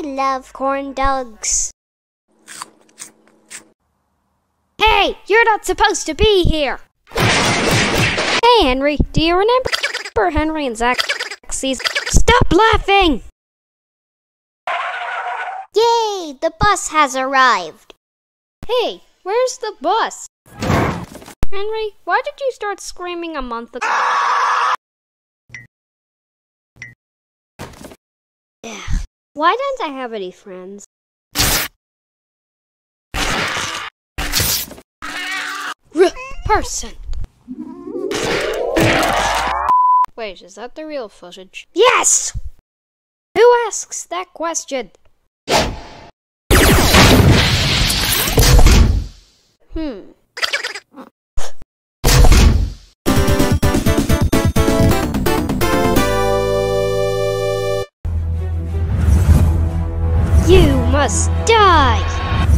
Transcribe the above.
I love corn dogs. Hey, you're not supposed to be here. Hey, Henry, do you remember Henry and Zak? Stop laughing! Yay, the bus has arrived. Hey, where's the bus? Henry, why did you start screaming a month ago? Why don't I have any friends? R person. Wait, is that the real footage? Yes! Who asks that question? us die!